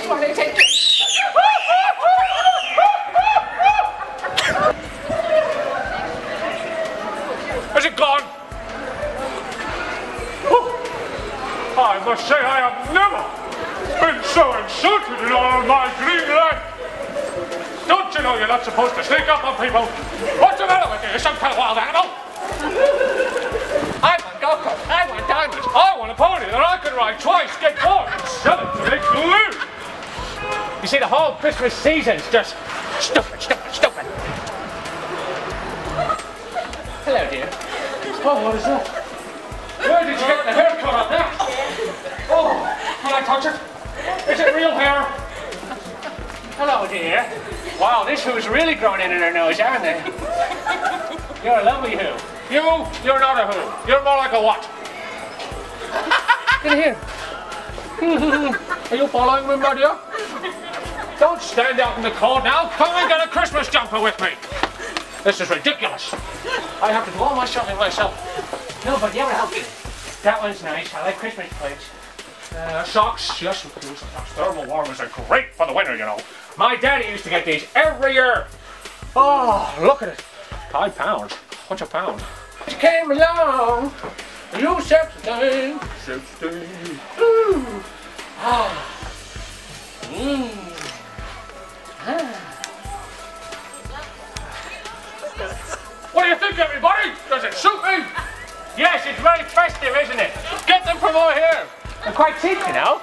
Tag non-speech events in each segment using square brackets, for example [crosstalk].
this one, they take. Is it gone? Oh, I must say I have never been so insulted in all my green life. Don't you know you're not supposed to sneak up on people? What's the matter with you? You're some kind of wild animal? I want golf Goku. I want diamonds. I want a pony that I can ride twice, get bored, and sell it to make. See, the whole Christmas season's just stupid, stupid, stupid. Hello, dear. Oh, what is that? Where did you get the haircut on that? Oh, can I touch it? Is it real hair? Hello, dear. Wow, this who's really grown in their nose, haven't they? You're a lovely who. You, you're not a who. You're more like a what? Get here. [laughs] Are you following me, my dear? Don't stand out in the cold now. Come and get a Christmas jumper with me. This is ridiculous. I have to do all my shopping myself. Nobody ever helped me. That one's nice. I like Christmas plates. Uh, socks. Yes, socks. Thermal warmers are great for the winter, you know. My daddy used to get these every year. Oh, look at it. Five pounds. What's a pound? You came along. You sexy thing. Sexy thing. Ooh. Ah. Mmm. What do you think, everybody? Does it suit me? Yes, it's very festive, isn't it? Get them from over here. They're quite cheap, you know.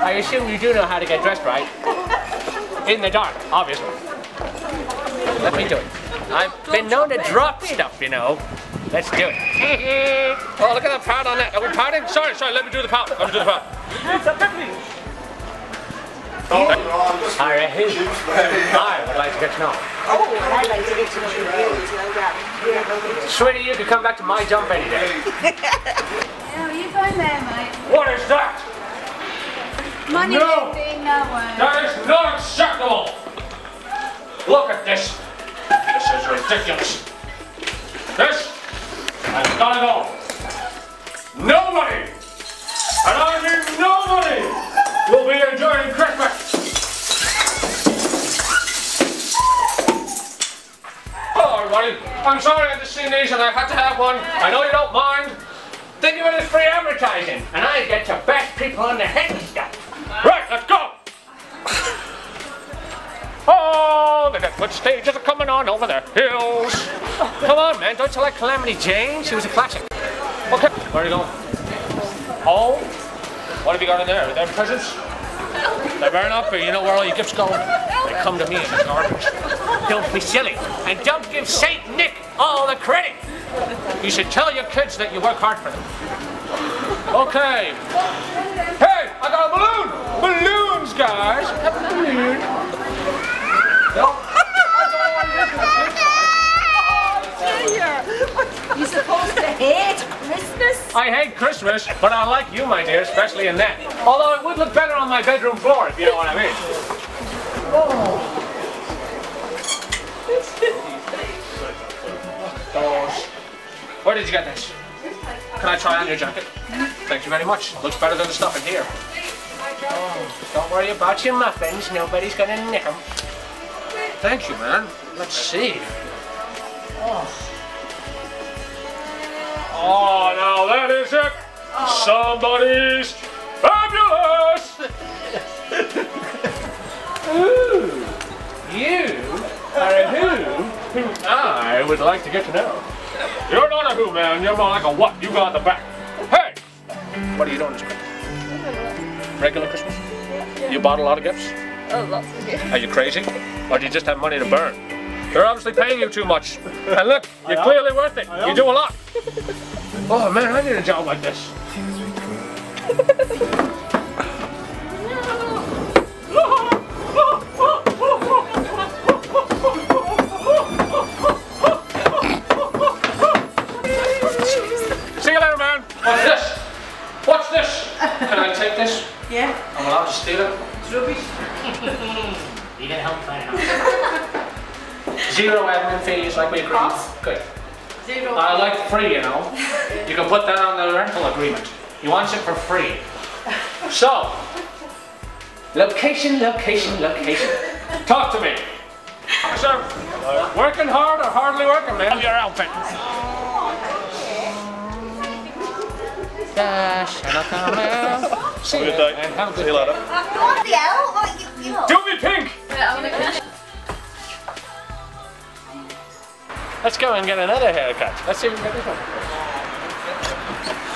I assume you do know how to get dressed right. In the dark, obviously. Let me do it. I've been known to drop stuff, you know. Let's do it. [laughs] oh, look at that pout on that. Are we pouting? Sorry, sorry, let me do the pout. Let me do the pout. Hi, who? I would like to get to know. Oh, I'd like to get to know you Sweetie, you can come back to my jump any day. How [laughs] oh, are you going there, mate? What is that? Money No. thing, that one. That is not acceptable. Look at this. This is ridiculous. This has got to go. Nobody, and I mean nobody, will be enjoying Christmas. Hello, everybody. I'm sorry I had to see these and I had to have one. I know you don't mind. Think of it as free advertising, and I get to bash people on the head and stuff. Right, let's go. Oh, look the Netflix stages are coming on over the hills. Come on, man, don't you like Calamity Jane? She was a classic. Okay, where are you going? Home? What have you got in there? Are there presents? They burn up, be. You know where all your gifts go? They come to me in the garbage. Don't be silly. And don't give Saint Nick all the credit. You should tell your kids that you work hard for them. Okay. Hey, I got a balloon! Balloons, guys! I hate Christmas, but I like you, my dear, especially in that. Although it would look better on my bedroom floor, if you know what I mean. Those. Where did you get this? Can I try on your jacket? Thank you very much. Looks better than the stuff in here. Oh, don't worry about your muffins. Nobody's gonna nick them. Thank you, man. Let's see. Oh. Oh, now that is it. Somebody's fabulous. Ooh, [laughs] you are a who who I would like to get to know. You're not a who, man. You're more like a what. You got the back. Hey, what are you doing this Christmas? Regular Christmas? You bought a lot of gifts? Oh, lots of gifts. Are you crazy? Or do you just have money to burn? They're obviously paying you too much. And look, you're clearly worth it. You do a lot. Oh man, I need a job like this. See you later, man. What's this? What's this? Can I take this? Yeah. I'm allowed to steal it. It's rubbish. [laughs] You can help find out. Zero admin fees like we agreed. Good. I like free, you know. You can put that on the rental agreement. He wants it for free. So, location, location, location. Talk to me. Sir, working hard or hardly working, man? Your outfit. Dash and a camel. [laughs] See you, and have a good See you later. What the hell? What, you, you... Do me pink! Let's go and get another haircut. Let's see if we can get this one.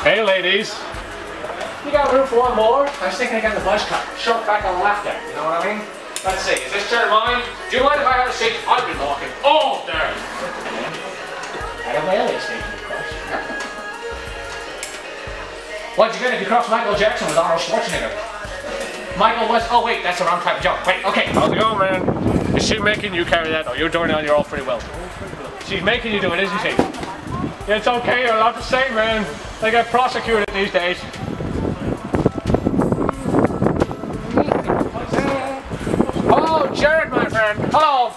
Hey, ladies. You got room for one more? I was thinking of getting the buzz cut. Short back on the left there. You know what I mean? Let's see. Is this chair mine? Do you mind if I have a seat? I've been walking all day. I have my LA station, of course. What'd you get if you crossed Michael Jackson with Arnold Schwarzenegger? Michael was. Oh wait, that's the wrong type of joke. Wait, okay. How's it going, man? Is she making you carry that? or you're doing it on your own pretty well. She's making you do it, isn't she? Yeah, it's okay. You're allowed to say, man. They get prosecuted these days. Oh, Jared, my friend. Hello.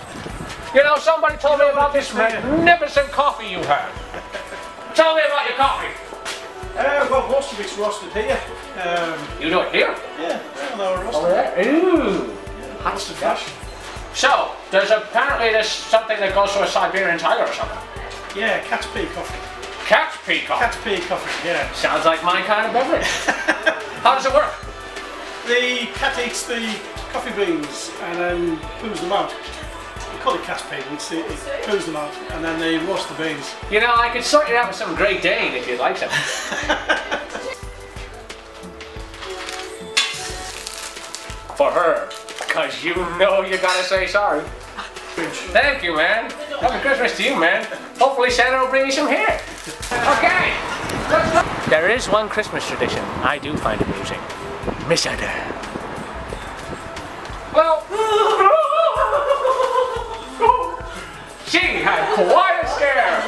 You know, somebody told me about this magnificent coffee you have. Tell me about your coffee. Uh, well, most of it's roasted here. Um, You do it here. yeah, well, roasted. Over there. Ooh. Hot stuff. So, there's apparently there's something that goes to a Siberian tiger or something. Yeah, cat's pee coffee. Cat's pea coffee. Cat's pea coffee, yeah. Sounds like my kind of beverage. [laughs] How does it work? The cat eats the coffee beans and then poos them out. We call it cat's pea, it's, it, it poos them out and then they wash the beans. You know, I could sort you out with some Great Dane if you'd like some. [laughs] For her, because you know you gotta say sorry. Thank you, man. Happy Christmas to you, man. Hopefully Santa will bring you some hair. Okay. There is one Christmas tradition I do find amusing. mistletoe. Well, she had quite a scare.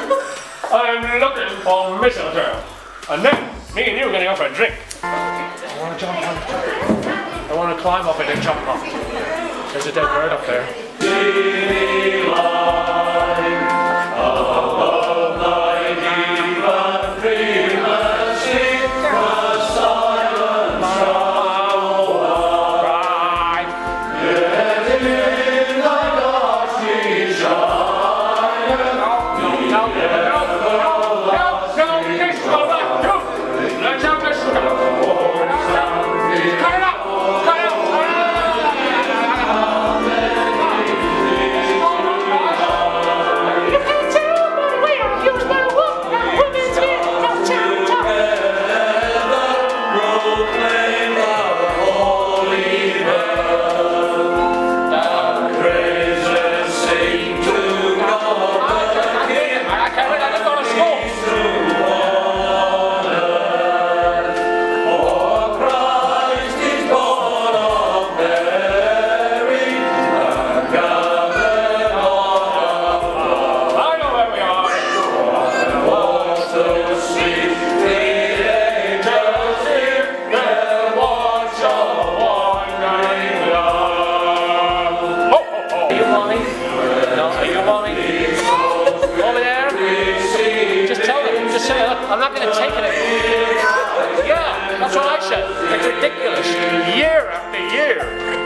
I'm looking for mistletoe. And then, me and you are going to go for a drink. I want to jump on. I want to climb up it and jump off. There's a dead bird up there.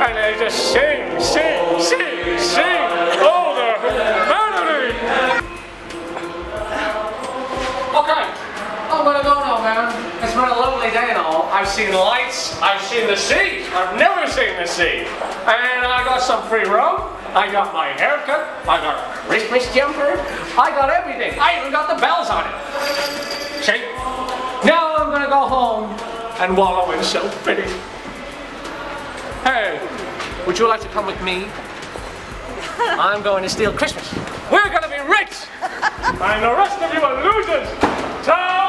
And they just sing, sing, sing, sing over humanity. Okay, I'm gonna go now, man. It's been a lovely day and all. I've seen lights, I've seen the sea. I've never seen the sea. And I got some free rum. I got my haircut. I got a Christmas jumper. I got everything. I even got the bells on it. See? Now I'm gonna go home and wallow in self-pity. Hey, would you like to come with me? I'm going to steal Christmas. We're gonna be rich! and the rest of you are losers! Town